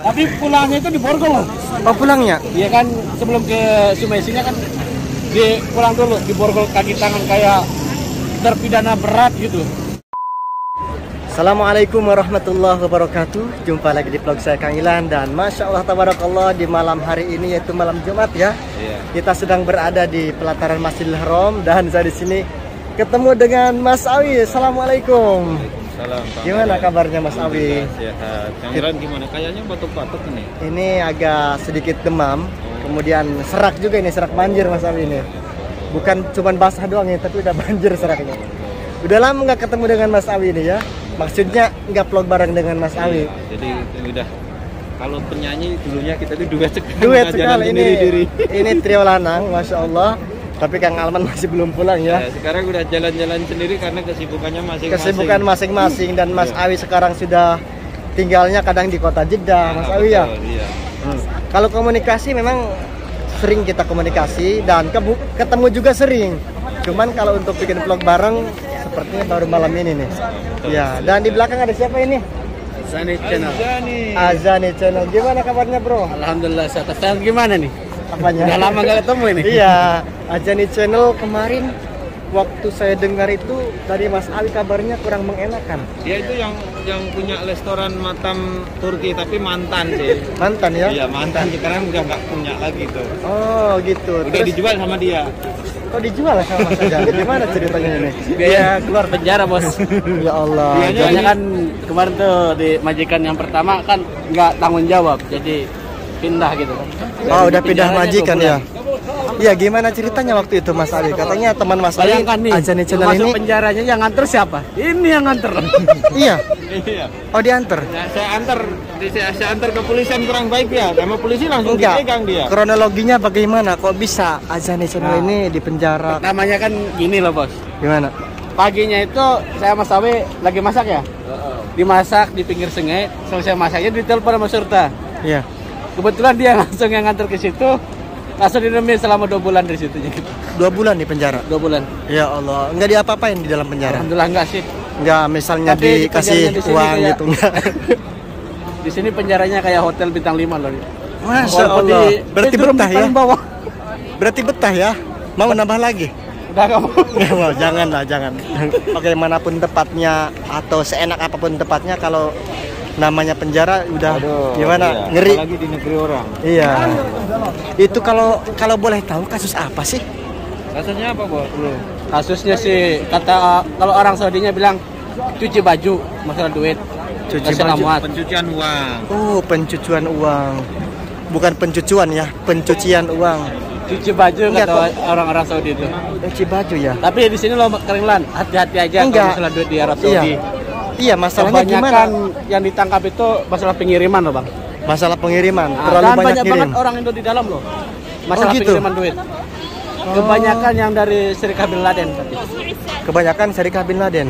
Tapi pulangnya itu di Borgol. Oh pulangnya? Dia kan sebelum ke Sumesinya kan di pulang dulu di Borgol kaki tangan kayak terpidana berat gitu. Assalamualaikum warahmatullahi wabarakatuh Jumpa lagi di vlog saya Kang Ilan Dan Masya Allah Tabarakallah di malam hari ini yaitu malam Jumat ya Iya. Kita sedang berada di pelataran Masjidil Haram Dan saya di sini ketemu dengan Mas Awi Assalamualaikum Salam. Gimana kabarnya Mas Awi? Sehat. Kang Iran gimana? Kayaknya batuk-batuk ini. Ini agak sedikit demam Kemudian serak juga ini, serak banjir Mas Awi ini Bukan cuman basah doang ya, tapi udah banjir seraknya Udah lama nggak ketemu dengan Mas Awi ini ya Maksudnya nggak vlog bareng dengan Mas Awi Jadi udah kalau penyanyi dulunya kita itu duet sekali. duet sekali ini sendiri-diri. ini trio lanang masya Allah tapi Kang Alman masih belum pulang ya Ya, sekarang udah jalan-jalan sendiri karena kesibukannya masing-masing. kesibukan masing-masing dan Mas Iya. Awi sekarang sudah tinggalnya kadang di kota Jeddah Mas Ah, Awi ya betul, Iya. Hmm. kalau komunikasi memang sering kita komunikasi dan ketemu juga sering cuman kalau untuk bikin vlog bareng sepertinya baru malam ini nih ya dan di belakang ada siapa ini Sani Channel. Azani Channel gimana kabarnya bro Alhamdulillah sehat. Sekarang gimana nih? Apanya Udah lama gak ketemu ini. Iya, Ajani Channel kemarin waktu saya dengar itu dari Mas Ali kabarnya kurang mengenakan. Dia itu yang yang punya restoran matam Turki tapi mantan sih. Mantan ya? Iya mantan sekarang udah nggak punya lagi tuh. Oh gitu. Udah Terus dijual sama dia. kok dijual sama Mas Ajani? Gimana ceritanya ini? Biaya keluar penjara bos. Ya Allah. Biayanya kan kemarin tuh di majikan yang pertama kan nggak tanggung jawab, jadi pindah gitu kan. Oh udah pindah majikan ya? Iya gimana ceritanya waktu itu Mas Ali? Katanya teman Mas Ali nih, Ajani Channel masuk ini penjaranya yang nganter siapa? Ini yang nganter. Iya. Iya. Oh diantar? Nah, saya antar, di- saya, saya antar ke polisian kurang baik ya. Sama polisi langsung Enggak. dipegang dia. Kronologinya bagaimana? Kok bisa Ajani Channel Nah. ini di penjara? Namanya kan gini loh bos. Gimana? Paginya itu saya Mas Awe lagi masak ya. Dimasak di pinggir sungai, selesai masaknya ditelepon sama Surta. Iya. Kebetulan dia langsung yang nganter ke situ, langsung dinemin selama dua bulan dari situ. Dua bulan di penjara. Dua bulan. Ya Allah, nggak diapa-apain di dalam penjara? Alhamdulillah enggak sih. Nggak misalnya Tapi di dikasih di uang kayak- gitu nggak? Di sini penjaranya kayak hotel bintang 5 loh. Masya Walaupun Allah. di- Berarti betah di ya? bawah. Berarti betah ya? Mau nambah lagi? Udah. Nggak mau, jangan lah, jangan. Bagaimanapun tepatnya atau seenak apa pun tepatnya kalau namanya penjara udah gimana? iya. Ngeri. Apalagi di negeri orang. Iya. Itu kalau kalau boleh tahu kasus apa sih? Rasanya apa, Bos? Kasusnya sih kata kalau orang Saudinya bilang cuci baju masalah duit. Cuci Masalah baju. muat. Pencucian uang. Oh, pencucian uang. Bukan pencucuan ya, pencucian uang. Cuci baju Enggak, kata orang-orang Saudi itu. Cuci baju ya. Tapi di sini lo kering lan, hati-hati aja Enggak. kalau masalah duit di Arab Saudi. Iya. Iya, masalahnya gimana? Kebanyakan yang ditangkap itu masalah pengiriman loh bang. Masalah pengiriman, Nah, terlalu dan banyak banyak kirim. banget orang Indo di dalam loh. Masalah Oh, gitu? pengiriman duit. Kebanyakan yang dari Serika Bin Laden tadi. Kebanyakan Syarikah bin Laden.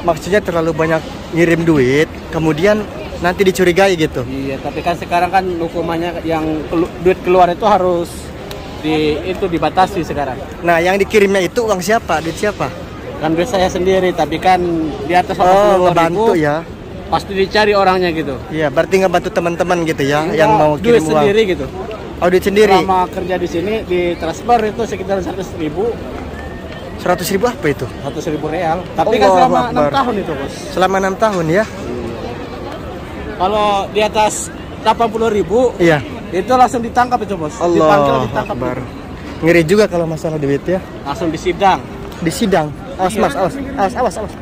Maksudnya terlalu banyak ngirim duit, kemudian nanti dicurigai gitu. Iya, tapi kan sekarang kan hukumannya yang kelu- duit keluar itu harus di itu dibatasi sekarang. Nah, yang dikirimnya itu uang siapa? Duit siapa? Kan duit saya sendiri, tapi kan di atas Oh, 80.000, ngebantu ya. Pasti dicari orangnya gitu. Iya, berarti ngebantu teman-teman gitu ya, yang mau duit kirim uang. sendiri gitu. Oh, duit sendiri. Selama kerja di sini di transfer itu sekitar 100 ribu, 100 ribu apa itu? 100 ribu real. Tapi kan Allahu selama enam Akbar. tahun itu bos. Selama enam tahun ya? Kalau di atas 80 ribu, Iya. itu langsung ditangkap itu bos. Dipanggil Allah ditangkap. Akbar. Ngeri juga kalau masalah duit ya. Langsung disidang. Di sidang. Awas mas, awas, awas, awas, awas.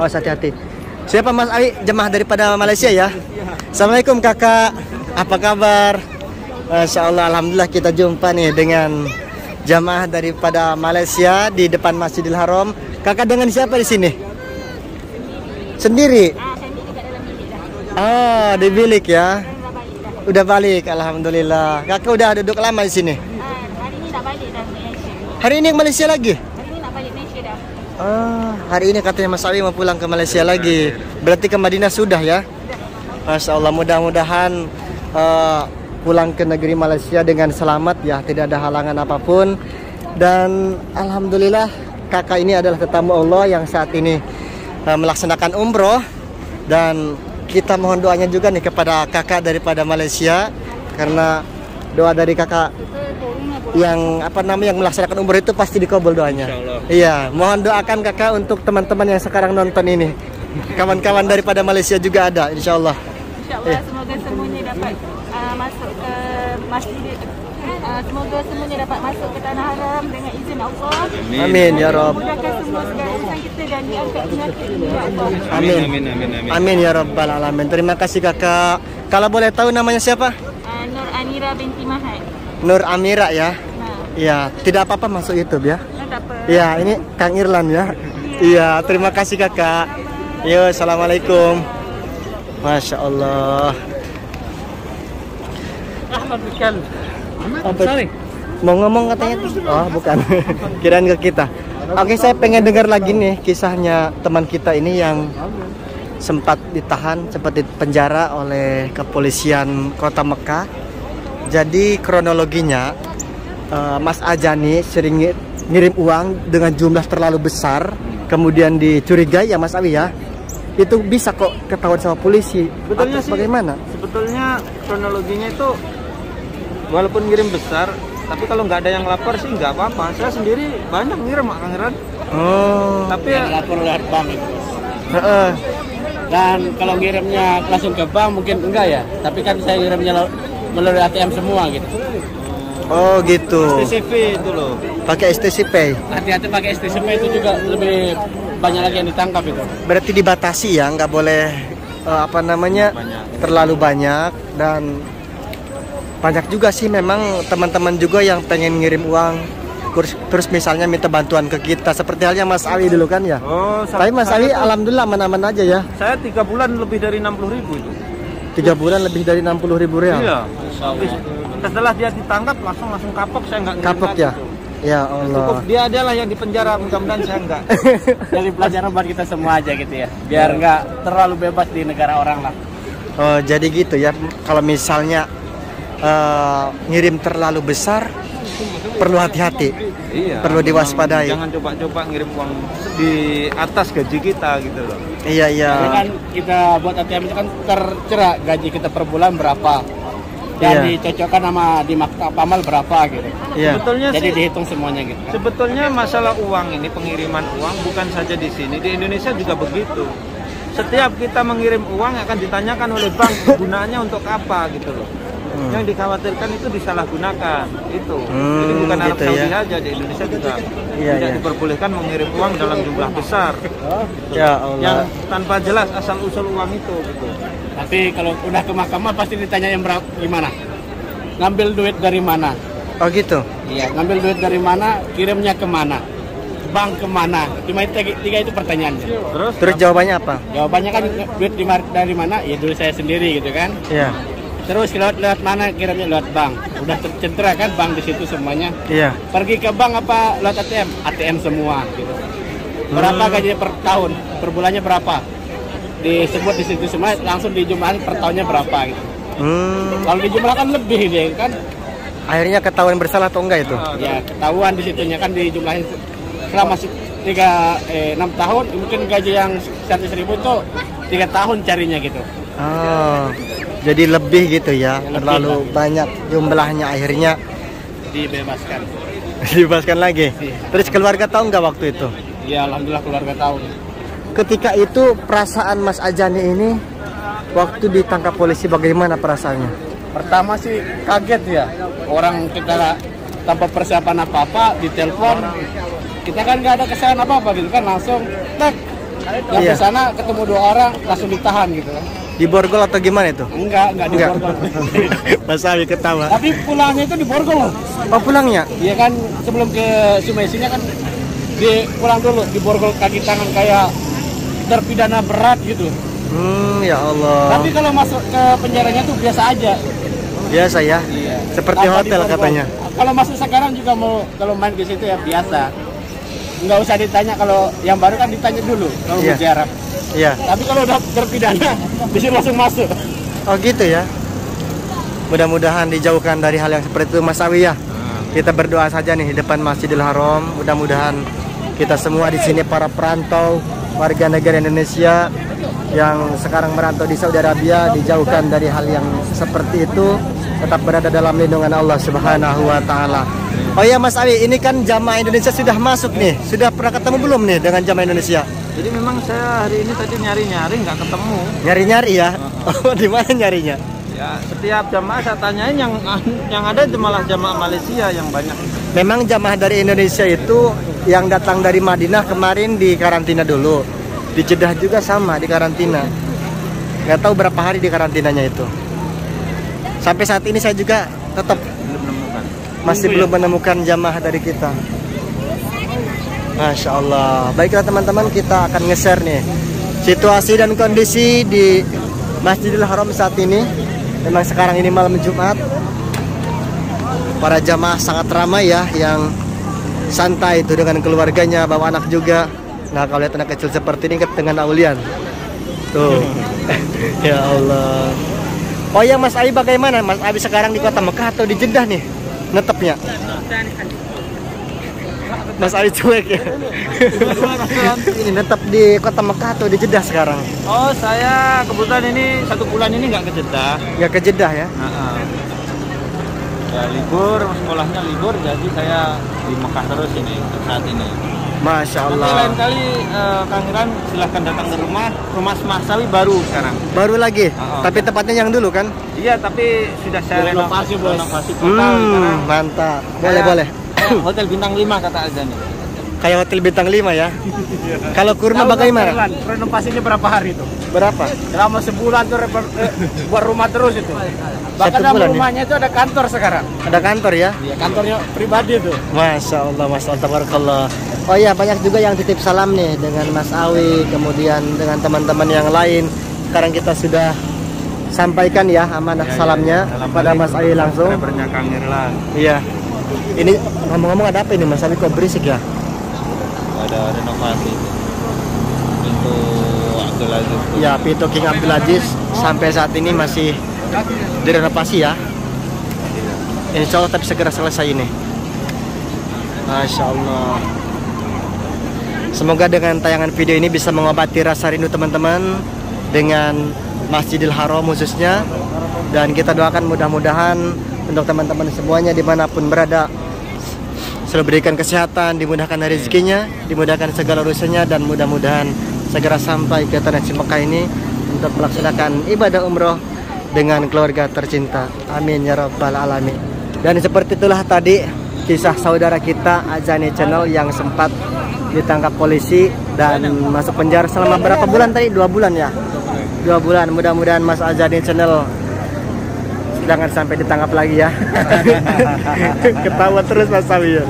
Awas hati-hati. Siapa Mas Ali? Jemaah daripada Malaysia ya. Assalamualaikum kakak. Apa kabar? Masya Allah, Alhamdulillah kita jumpa nih dengan jamaah daripada Malaysia di depan Masjidil Haram. Kakak dengan siapa di sini? Sendiri. Ah, di bilik ya. Udah balik, alhamdulillah. Kakak udah duduk lama di sini. hari Malaysia. Hari ini ke Malaysia lagi? Ah, hari ini katanya Mas Awi mau pulang ke Malaysia lagi. Berarti ke Madinah sudah ya? Masya Allah, mudah-mudahan eh, pulang ke negeri Malaysia dengan selamat ya, tidak ada halangan apa pun. Dan alhamdulillah kakak ini adalah tetamu Allah yang saat ini eh, melaksanakan umroh dan kita mohon doanya juga nih kepada kakak daripada Malaysia karena doa dari kakak yang apa namanya yang melaksanakan umroh itu pasti dikabul doanya. Iya, mohon doakan kakak untuk teman-teman yang sekarang nonton ini. Kawan-kawan daripada Malaysia juga ada, insya Allah. InsyaAllah semoga semuanya dapat uh, masuk ke masjid. Uh, semoga semuanya dapat masuk ke tanah haram dengan izin Allah. Amin ya Rob. Mudahkan semua segala urusan kita dan diangkat penyakit ini ya Allah. Amin. Amin amin amin. Amin ya Rabbal Alamin. Terima kasih kakak. Kalau boleh tahu namanya siapa? Nur Anira binti Mahad. Nur Amira ya. Nah, Iya, tidak apa-apa masuk YouTube ya. nah. Iya, ini Kang Irlan ya. Iya, terima kasih kakak. Yo, assalamualaikum. Masya Allah. Ahmad Bikal. Apa? Mau ngomong katanya tuh? Oh, bukan. Kirain ke kita. Oke, saya pengen dengar lagi nih kisahnya teman kita ini yang sempat ditahan, sempat dipenjara oleh kepolisian Kota Mekah. Jadi kronologinya eh, Mas Ajani sering ngi- ngirim uang dengan jumlah terlalu besar, kemudian dicurigai ya Mas Awi ya. Itu bisa kok ketahuan sama polisi. Sebetulnya Atau sih- bagaimana? sebetulnya kronologinya itu walaupun ngirim besar tapi kalau nggak ada yang lapor sih nggak apa-apa saya sendiri banyak ngirim Mak Kang Iran Oh, tapi Yang ya lapor lewat bank itu. heeh. Dan kalau ngirimnya langsung ke bank mungkin enggak ya. Tapi kan saya ngirimnya melalui ATM semua gitu. oh gitu. STCV itu loh Pakai STC Pay. Hati-hati pakai STCP itu juga lebih banyak lagi yang ditangkap itu. Berarti dibatasi ya, nggak boleh eh, apa namanya terlalu banyak dan banyak juga sih memang teman-teman juga yang pengen ngirim uang terus, terus misalnya minta bantuan ke kita seperti halnya Mas Ali dulu kan ya. oh Tapi Mas Ali alhamdulillah aman-aman aja ya. saya tiga bulan lebih dari 60 ribu itu Tiga bulan lebih dari 60 ribu real. iya setelah dia ditangkap langsung langsung kapok saya nggak Kapok ya. tuh. Ya cukup Allah. dia adalah yang dipenjara mudah-mudahan saya enggak Jadi pelajaran buat kita semua aja gitu ya. Biar nggak terlalu bebas di negara orang lah. Oh, jadi gitu ya. Kalau misalnya eh, ngirim terlalu besar perlu hati-hati. Iya Perlu memang diwaspadai. jangan coba-coba ngirim uang di atas gaji kita gitu loh Iya iya. Jadi kan kita buat ATM itu kan tercera gaji kita per bulan berapa. Dan Iya. dicocokkan sama di maktab amal berapa gitu. Iya. sebetulnya Jadi sih dihitung semuanya gitu kan. Sebetulnya masalah uang ini pengiriman uang bukan saja di sini di Indonesia juga begitu. Setiap kita mengirim uang akan ditanyakan oleh bank gunanya untuk apa gitu loh. Yang dikhawatirkan itu disalahgunakan itu. Hmm, Jadi bukan Arab gitu Saudi ya. aja di Indonesia juga Iya, tidak iya. diperbolehkan mengirim uang dalam jumlah besar. Ya Yang Allah. tanpa jelas asal usul uang itu gitu. Tapi kalau udah ke mahkamah pasti ditanya yang berapa gimana? Ngambil duit dari mana? Oh gitu. Iya, ngambil duit dari mana? Kirimnya ke mana? Bank ke mana? Cuma itu tiga, itu pertanyaannya. Terus Terus jawabannya apa? Jawabannya kan duit dari mana? Ya duit saya sendiri gitu kan. Iya. Terus lewat lewat mana? Kirimnya lewat bank. Udah tercentera kan bank di situ semuanya. Iya. Pergi ke bank apa lewat ATM? ATM semua gitu. Berapa gajinya per tahun? Per bulannya berapa? Disebut di situ semua langsung dijumlahin per tahunnya berapa gitu. Hmm. Kalau dijumlahkan lebih deh kan Akhirnya ketahuan bersalah atau enggak itu? ya ketahuan di situnya kan dijumlahin selama se- tiga eh, enam tahun mungkin gaji yang seratus ribu itu tiga tahun carinya gitu Oh. Jadi lebih gitu ya. Lebih. Terlalu banyak jumlahnya akhirnya dibebaskan dibebaskan lagi. Iya. Terus keluarga tahu nggak waktu itu? ya alhamdulillah keluarga tahu Ketika itu perasaan Mas Ajani ini waktu ditangkap polisi bagaimana perasaannya? pertama sih kaget ya orang kita tanpa persiapan apa apa ditelepon kita kan nggak ada kesalahan apa apa gitu kan langsung tek yang Iya. ke sana ketemu dua orang langsung ditahan gitu kan Di borgol atau gimana itu? enggak enggak di Enggak. Borgol Mas Awi ketawa. tapi pulangnya itu di Borgol loh Oh pulangnya? Iya kan sebelum ke Sumesinya kan di pulang dulu di borgol kaki tangan kayak terpidana berat gitu. Hmm, ya Allah. Tapi kalau masuk ke penjaranya tuh biasa aja. Biasa ya. Iya. Seperti Tanpa hotel katanya. Kalau masuk sekarang juga mau kalau main ke situ ya biasa. Nggak usah ditanya kalau yang baru kan ditanya dulu kalau Iya. ziarah. Iya. Tapi kalau udah terpidana disuruh langsung masuk. Oh gitu ya. Mudah-mudahan dijauhkan dari hal yang seperti itu Mas Awi ya. Kita berdoa saja nih di depan Masjidil Haram. Mudah-mudahan kita semua di sini para perantau warga negara Indonesia yang sekarang merantau di Saudi Arabia dijauhkan dari hal yang seperti itu tetap berada dalam lindungan Allah Subhanahu wa taala. Oh ya Mas Awi, ini kan jamaah Indonesia sudah masuk nih. Sudah pernah ketemu belum nih dengan jamaah Indonesia? Jadi memang saya hari ini tadi nyari-nyari nggak ketemu. Nyari-nyari ya. Oh, di mana nyarinya? Ya setiap jamaah saya tanyain yang yang ada malah jamaah Malaysia yang banyak. Memang jamaah dari Indonesia itu yang datang dari Madinah kemarin di karantina dulu. Di Jeddah juga sama di karantina. Nggak tahu berapa hari di karantinanya itu. Sampai saat ini saya juga tetap Belum menemukan. masih belum menemukan jamaah dari kita. Masya Allah. Baiklah teman-teman kita akan nge-share nih situasi dan kondisi di Masjidil Haram saat ini. Memang sekarang ini malam Jumat. Para jamaah sangat ramai ya yang santai itu dengan keluarganya bawa anak juga. Nah kalau lihat anak kecil seperti ini dengan Aulian. Tuh. ya Allah. Oh ya Mas Abi bagaimana? Mas Abi sekarang di kota Mekah atau di Jeddah nih? Netepnya. Mas Abi cuek ya. ini netep di kota Mekah atau di Jeddah sekarang? Oh saya kebetulan ini satu bulan ini nggak ke Jeddah. Ya ke Jeddah ya. Nah, ya libur sekolahnya libur jadi saya di Mekah terus ini saat ini. Masya Nanti Allah. lain kali eh, Kang Iran silahkan datang ke rumah rumah Masawi baru sekarang. Baru lagi. Oh. Tapi tempatnya yang dulu kan? Iya tapi sudah saya Renovasi, renovasi total sekarang. Hmm, mantap. Boleh boleh. Hotel bintang 5 kata Azan. Kayak hotel bintang 5 ya. Kalau kurma bagaimana? Renovasinya berapa hari itu? Berapa? Selama sebulan tuh eh, buat rumah terus itu. Bahkan Satu ya? rumahnya itu ada kantor sekarang. Ada kantor ya? Iya, kantornya pribadi tuh. Masya Allah, Masya Allah, tabarakallah. Oh iya, banyak juga yang titip salam nih dengan Mas Awi, kemudian dengan teman-teman yang lain. Sekarang kita sudah sampaikan ya amanah salamnya kepada Mas Awi langsung. Iya. Ini ngomong-ngomong ada apa ini Mas Awi kok berisik ya? Ada renovasi. Pintu Abdul Aziz. Ya, Pito King Abdul Aziz sampai saat ini masih direnovasi ya. Insya Allah tapi segera selesai ini. Masya Allah. Semoga dengan tayangan video ini bisa mengobati rasa rindu teman-teman dengan Masjidil Haram khususnya dan kita doakan mudah-mudahan untuk teman-teman semuanya di mana pun berada selalu berikan kesehatan, dimudahkan rezekinya, dimudahkan segala urusannya dan mudah-mudahan segera sampai ke tanah Mekah ini untuk melaksanakan ibadah umroh dengan keluarga tercinta. Amin ya rabbal alamin. Dan seperti itulah tadi kisah saudara kita Azani Channel yang sempat ditangkap polisi dan masuk penjara selama berapa bulan tadi? Dua bulan ya? Dua bulan. Mudah-mudahan Mas Azani Channel jangan sampai ditangkap lagi ya. Ketawa terus Mas Sawi ya.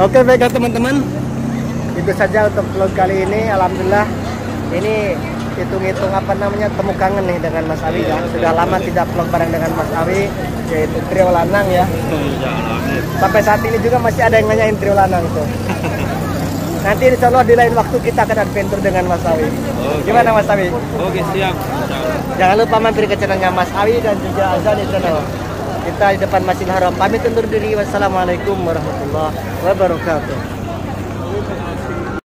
Oke baiklah teman-teman. Itu saja untuk vlog kali ini. Alhamdulillah ini hitung-hitung apa namanya temu kangen nih dengan Mas Awi ya. Sudah lama tidak vlog bareng dengan Mas Awi yaitu trio lanang ya. Sampai saat ini juga masih ada yang nanyain trio lanang tuh. Nanti insya Allah di lain waktu kita akan adventure dengan Mas Awi. Gimana Mas Awi? Oke siap. Insyaallah. Jangan lupa mampir ke channelnya Mas Awi dan juga Azani Channel. Kita di depan Masjidil Haram. Pamit undur diri. Wassalamualaikum warahmatullahi wabarakatuh.